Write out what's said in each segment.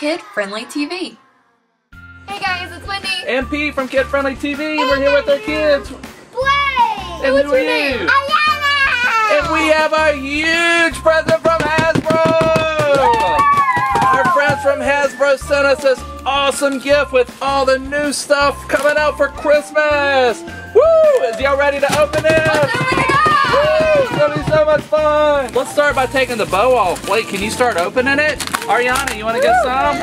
Kid Friendly TV. Hey guys, it's Wendy. And Pete from Kid Friendly TV. And We're here with our kids. Blake. And who are you? And we have a huge present from Hasbro! Our friends from Hasbro sent us this awesome gift with all the new stuff coming out for Christmas! Woo! Is y'all ready to open it? Let's start by taking the bow off. Wait, can you start opening it? Ariana, you wanna get some?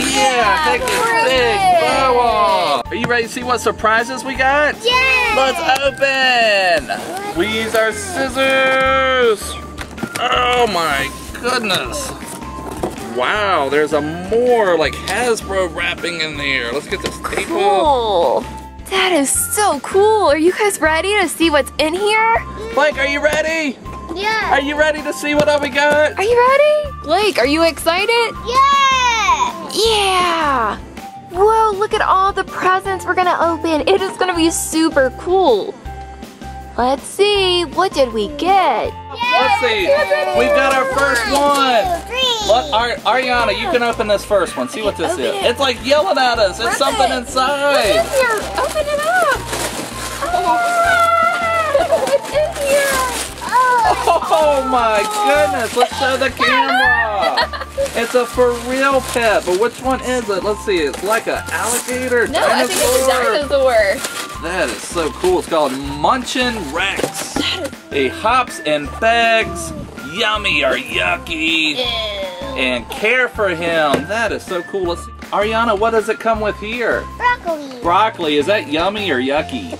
Yeah, take this big bow off. Are you ready to see what surprises we got? Yeah. Let's open! We use our scissors! Oh my goodness! Wow, there's a more like Hasbro wrapping in there. Let's get this tape. Cool. That is so cool. Are you guys ready to see what's in here? Blake, are you ready? Yeah. Are you ready to see what we got? Are you ready? Blake, are you excited? Yeah. Yeah. Whoa, look at all the presents we're gonna open. It is gonna be super cool. Let's see, what did we get? Let's see. We've got our first one. Two, three. Look, Ar- Ariana, you can open this first one. See what this open is. it. It's like yelling at us. It's something What's inside. in here? Open it up. Oh, what's in here? Oh my goodness, let's show the camera. It's a for real pet, but which one is it? Let's see, it's like an alligator, No, I think it's a dinosaur. That is so cool. It's called Munchin Rex. He hops and begs, yummy or yucky, and care for him. That is so cool. Let's see. Ariana, what does it come with here? Broccoli. Broccoli, is that yummy or yucky?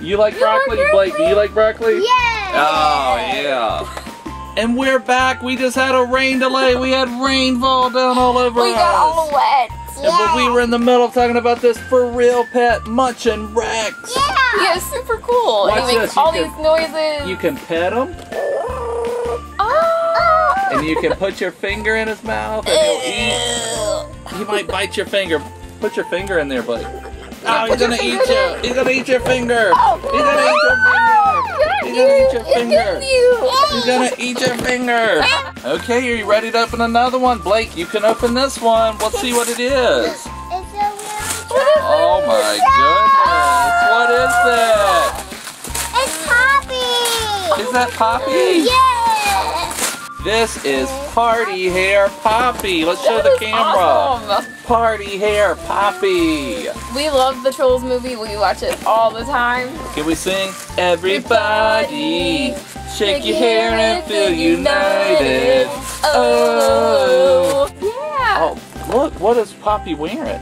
You like You broccoli, like Blake? Do you like broccoli? Yeah. Oh, yeah. And we're back. We just had a rain delay. We had rain fall down all over We us. got all wet. And but we were in the middle of talking about this FurReal pet Munchin Rex. Yeah. Yeah, it's super cool. Watch and he makes this, all can- these noises. You can pet him, oh. and you can put your finger in his mouth, and he'll eat. He might bite your finger. Put your finger in there, Blake. Oh, he's gonna eat you. He's gonna eat your finger. Oh. He's gonna eat your finger. Gonna eat your finger. You. He's gonna eat your finger. Okay, are you ready to open another one? Blake, you can open this one. Let's see what it is. It's a real Oh my goodness. What is that? It's Poppy. Is that Poppy? Yeah. This is Party Hair Poppy. Let's show That the camera. awesome. Party Hair Poppy. We love the Trolls movie. We watch it all the time. Can we sing? Everybody, shake your hair and feel united. Oh. oh. Yeah. Oh, look, what is Poppy wearing?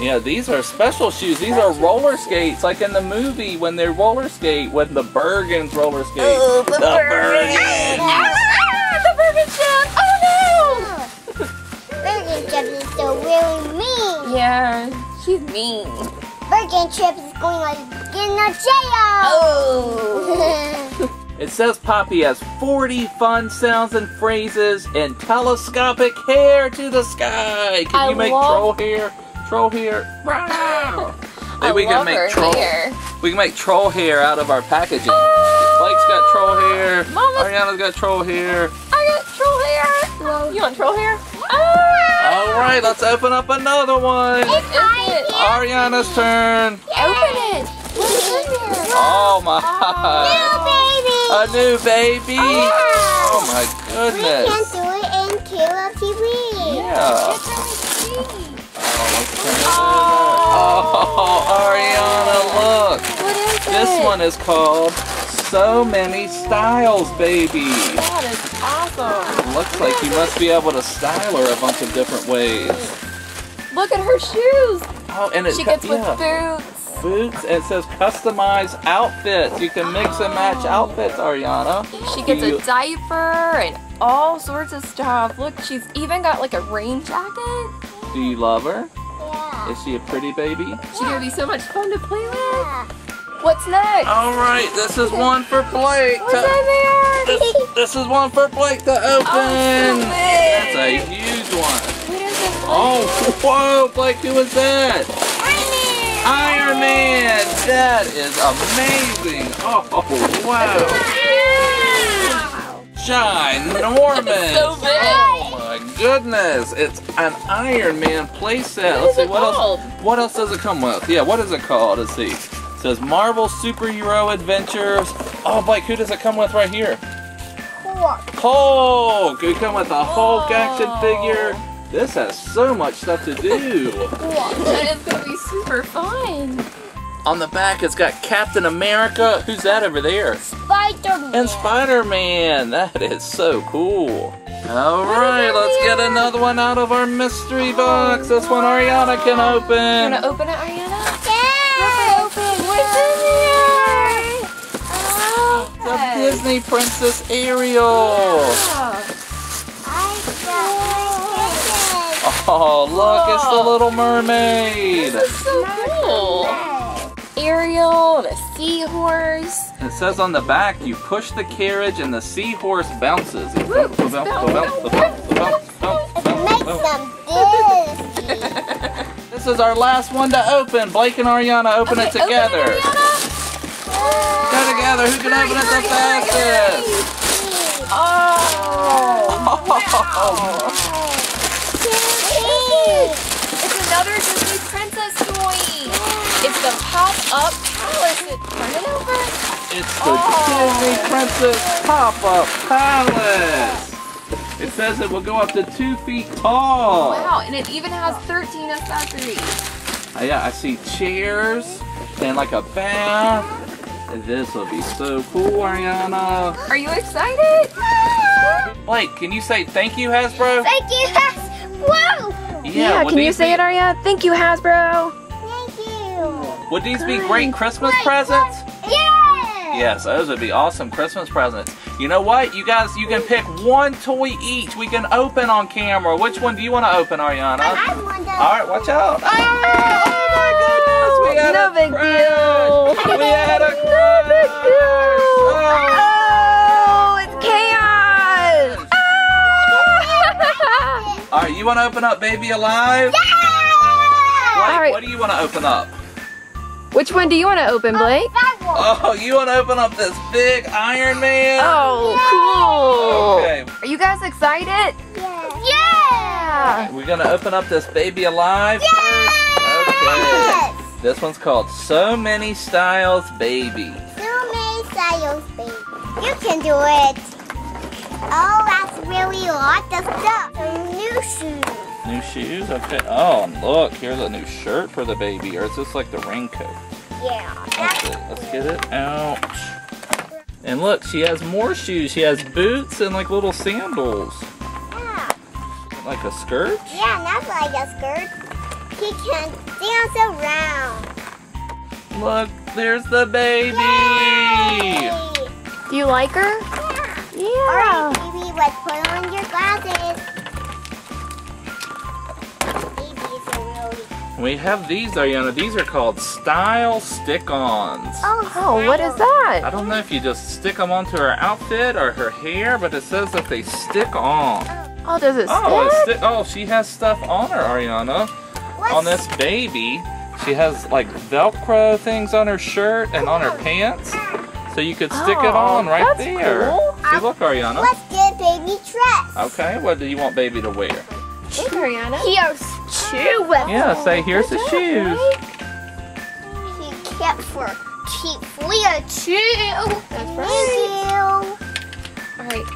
Shit. Yeah, these are special shoes. These are roller skates, like in the movie when they roller skate, when the Bergens roller skate. Oh, the Bergens. Ah, the Bergen chef. Oh no! Bergen Chip is so really mean. no. Yeah, she's mean. Bergen Chip is going like in a jail. Oh. It says Poppy has 40 fun sounds and phrases and telescopic hair to the sky. Can I you make love- troll hair? Troll hair. Wow. Maybe we can make troll. hair. We can make troll hair out of our packaging. Blake's got troll hair. Mama's- Ariana's got troll hair. I got troll hair. You want troll hair? Ah. All right, let's open up another one. What is it? Ariana's turn. Open it. What's in? Oh my. baby. A new baby. Oh my goodness. We can goodness. do it in Killer TV. Yeah. Oh, let's turn it over. Oh, Ariana, look. What is This it? one is called So Many Styles, baby. That is awesome. Looks like you must be able to style her a bunch of different ways. Look at her shoes. Oh, and it's She gets with yeah. boots. boots and it says customized outfits. You can mix and match oh. outfits, Ariana. She gets You- a diaper and all sorts of stuff. Look, she's even got like a rain jacket. Do you love her? Is she a pretty baby? She's gonna be so much fun to play with. What's next? All right, this is one for Blake. What's there? this, this is one for Blake to open. Oh, so That's a huge one. What is it? Oh, whoa, Blake, who is that? Iron Man. Iron Man. That is amazing. Oh, oh, oh wow. Shine Norman. so big. Oh, Goodness! It's an Iron Man playset. What Let's see it what called? else. What else does it come with? Yeah, what is it called? Let's see. It says Marvel Superhero Adventures. Oh, Blake, who does it come with right here? Hulk. Hulk! We come with a Hulk action figure. This has so much stuff to do. That is gonna be super fun. On the back, it's got Captain America. Who's that over there? Spider-Man. And Spider-Man. That is so cool. All What is right, in let's get another one out of our mystery box. This one Ariana can open. You open. wanna open it, Ariana? Yeah. Open. What's in there? Oh, The Disney Princess Ariel. Oh. I got Oh, look, it's the Little Mermaid cereal seahorse. It says on the back, you push the carriage and the seahorse bounces. This is our last one to open. Blake and Ariana open okay, it together. Open it, Ariana. Go together. Who can open it the fastest? Oh, wow. oh. It's another Disney princess. It's the pop-up palace. Turn it over. It's the Oh. Disney Princess Pop-Up Palace. It says it will go up to two feet tall. Wow, and it even has 13 accessories. Uh, yeah, I see chairs and like a bath. This will be so cool, Ariana. Are you excited? Blake, can you say thank you, Hasbro? Thank you. Hasbro. Yeah, would these be, Ariana? Thank you, Hasbro. Thank you. Would these be great Christmas presents? Yeah. Yes, those would be awesome Christmas presents. You know what? You guys, you can pick one toy each. We can open on camera. Which one do you want to open, Ariana? I want to. All right, watch out. Oh, my goodness. We had No a big crash. deal. We had a No big deal. Oh. Oh, it's chaos. Ah! All right, you want to open up Baby Alive? Yeah. Blake, All right. what do you want to open up? Which one do you want to open, oh, Blake? That one. Oh, you want to open up this big Iron Man? Oh, cool. Okay, Are you guys excited? Yeah. Yeah. we're gonna open up this Baby Alive first. Okay. Yes. This one's called So Many Styles Baby. So many styles, baby. You can do it. Oh, that's really a lot of stuff. Some new shoes. New shoes? Okay. Oh, and look, here's a new shirt for the baby. Or is this like the raincoat? Yeah. Let's, Let's get it out. And look, she has more shoes. She has boots and like little sandals. yeah. Like a skirt? Yeah, that's like a skirt. He can dance around. Look, there's the baby. Yay! Do you like her? Yeah. Yeah. All right, baby, let's put on your glasses. We have these, Ariana. These are called style stick-ons. Oh, Oh, what is that? I don't know if you just stick them onto her outfit or her hair, but it says that they stick on. Oh, does it Oh, it sti- oh, she has stuff on her, Ariana. What's On this baby, she has like Velcro things on her shirt and on her pants. So you could stick it Oh, on right that's there. cool. See, look, Ariana. Let's get baby dress. Okay, what do you want baby to wear? Look, Ariana. Here's two with Yeah, say here's the shoes. He kept for keep for you too. That's you. All right.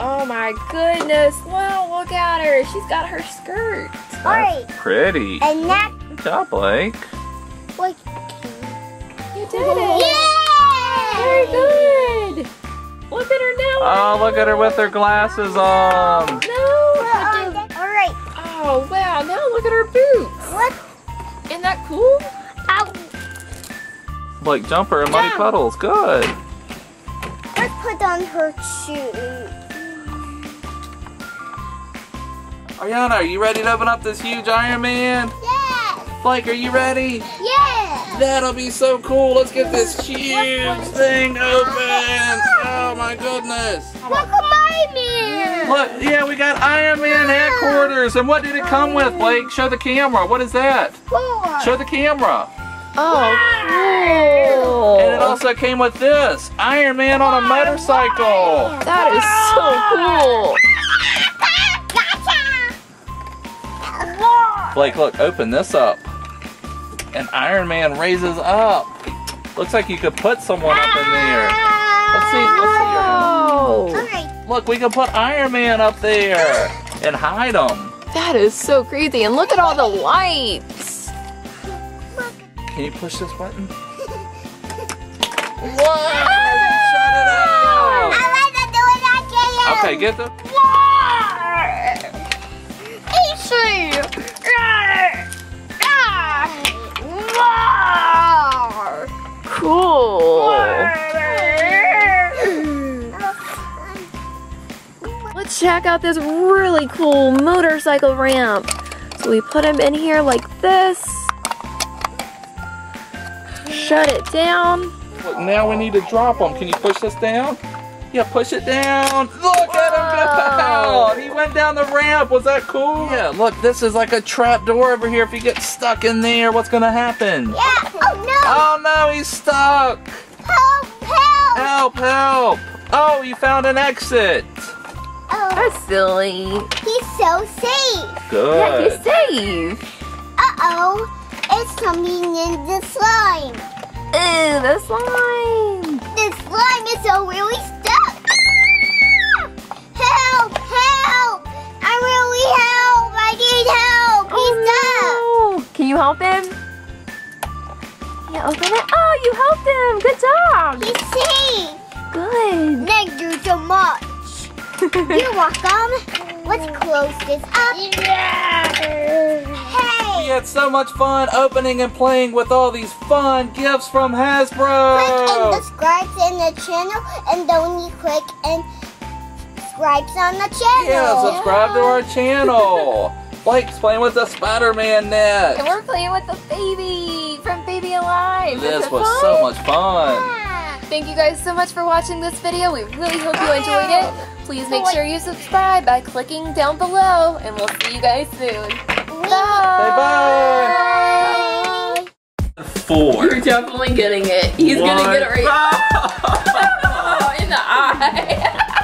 Oh my goodness. Wow, look at her. She's got her skirt. All right, Pretty. and that Good job, Blake. like You did it. Very good. Look at her now. Oh, look at her with her glasses on. Look at her boots. what? Isn't that cool? Ow. Blake jumper and muddy Yeah. puddles. Good. Let's put on her shoes. Ariana, are you ready to open up this huge Iron Man? Yes. Blake, are you ready? Yes. That'll be so cool. Let's get this huge thing open. Oh my goodness. Look at my man. Look, yeah, we got Iron Man headquarters. And what did it come with, oh. Blake? Show the camera. What is that? Four. Show the camera. Oh, cool. And it also came with this Iron Man on a motorcycle. That is so cool. Blake, look, open this up. And Iron Man raises up. Looks like you could put someone up in there. Let's see, let's see your Oh, Look, we can put Iron Man up there and hide him. that is so crazy. And look at all the lights. Can you push this button? Whoa! Shut it out! I like to do it again. Okay, get the. Cool. Out this really cool motorcycle ramp. So we put him in here like this. Shut it down. Look, now we need to drop him. Can you push this down? Yeah, push it down. Look at him go! He went down the ramp. Was that cool? Yeah, look, this is like a trap door over here. If you get stuck in there, what's gonna happen? Yeah. Oh no. Oh no, he's stuck. Help! Help! Help, help. Oh, you found an exit. Oh, That's silly. he's so safe. Good. Yeah, he's safe. Uh oh. It's coming in the slime. Ew, the slime. The slime is so really stuck. Ah! Help! Help! I really help! I need help! He's stuck. Oh, no. Can you help him? Yeah, open it. Oh, you helped him. Good job. He's safe. Good. Thank you so much. You're welcome. Let's close this up. We Hey! We had so much fun opening and playing with all these fun gifts from Hasbro. Click and Hasbro. subscribe to the channel and don't you click and subscribe on the channel. Yeah, subscribe to our channel. Blake's playing with the Spider-Man net. And we're playing with the baby from Baby Alive. This was fun? so much fun. Yeah. Thank you guys so much for watching this video. We really hope you enjoyed it. Please make sure you subscribe by clicking down below, and we'll see you guys soon. Bye. Bye bye. Four. You're definitely getting it. He's gonna get it right One. in the eye.